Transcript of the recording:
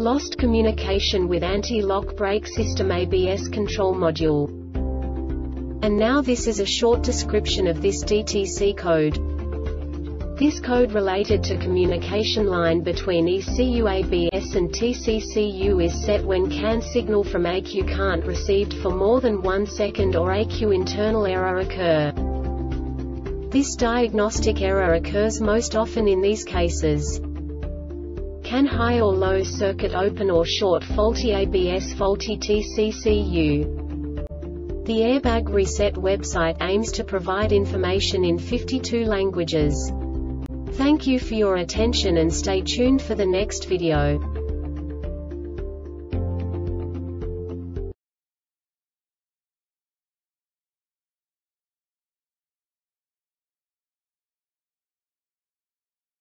Lost communication with anti-lock brake system ABS control module. And now this is a short description of this DTC code. This code related to communication line between ECU ABS and TCCU is set when CAN signal from ECU can't received for more than one second or ECU internal error occur. This diagnostic error occurs most often in these cases. CAN high or low circuit open or short faulty ABS faulty TCCU? The Airbag Reset website aims to provide information in 52 languages. Thank you for your attention and stay tuned for the next video.